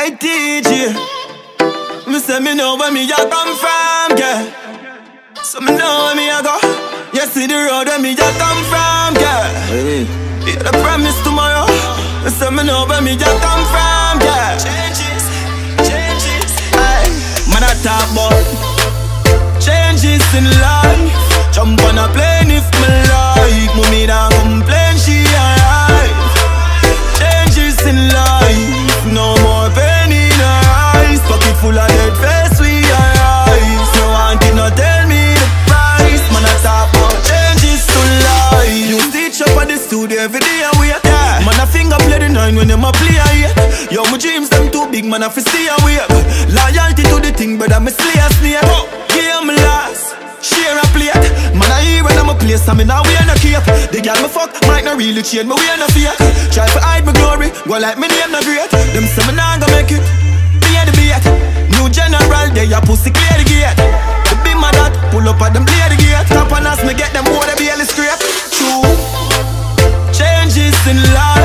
Hey DJ, me say me know where me a come from, yeah. So me know where me a go. You see the road where me a come from, yeah. Yeah, the promise tomorrow. Me say me know where me a come from, yeah. Changes, changes. Hey, man I talk about changes in life. Studio every day and wait. Yeah. Man, I finger play the nine when them a play a eight. Yo, my dreams them too big, man, I fi stay awake. Loyalty to the thing, brother, me slay a snake. Game last. Share a plate Man I hear when I'm a place I mean I wear no cape The girl me fuck might not really change Me wear no fake Try to hide my glory Go like me name no great Them say me nah go make it Be the beat New general They a pussy clear the gate in love.